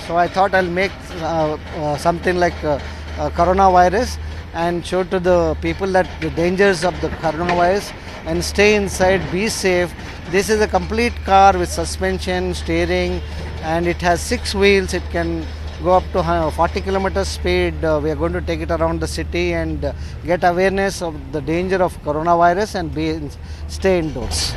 So I thought I'll make uh, uh, something like coronavirus and show to the people that the dangers of the coronavirus and stay inside, be safe. This is a complete car with suspension, steering, and it has six wheels. It can go up to uh, 40 kilometers speed. Uh, we are going to take it around the city and uh, get awareness of the danger of coronavirus and be stay indoors.